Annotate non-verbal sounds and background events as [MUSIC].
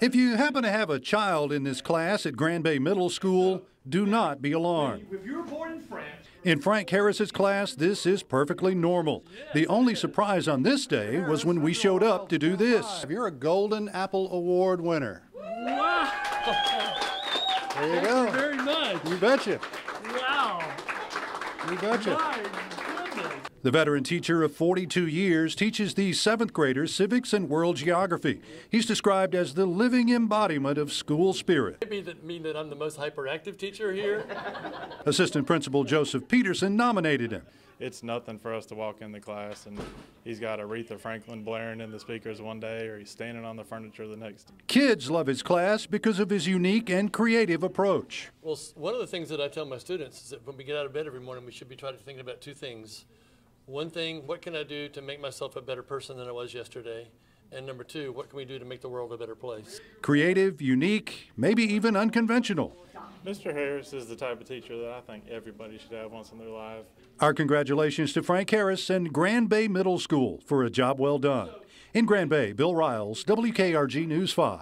If you happen to have a child in this class at Grand Bay Middle School, do not be alarmed. If you were born in France, In Frank Harris's class, this is perfectly normal. The only surprise on this day was when we showed up to do this. If you're a Golden Apple Award winner. wow, There you go. Thank you very much. We bet you betcha. Wow, You betcha. my goodness. The veteran teacher of 42 years teaches these seventh graders civics and world geography. He's described as the living embodiment of school spirit. Maybe that mean that I'm the most hyperactive teacher here. [LAUGHS] Assistant Principal Joseph Peterson nominated him. it's nothing for us to walk in the class and he's got Aretha Franklin blaring in the speakers one day or he's standing on the furniture the next. Kids love his class because of his unique and creative approach. Well, one of the things that I tell my students is that when we get out of bed every morning, we should be trying to thinking about two things. One thing, what can I do to make myself a better person than I was yesterday? And number two, what can we do to make the world a better place? Creative, unique, maybe even unconventional. Mr. Harris is the type of teacher that I think everybody should have once in their life. Our congratulations to Frank Harris and Grand Bay Middle School for a job well done. In Grand Bay, Bill Riales, WKRG News 5.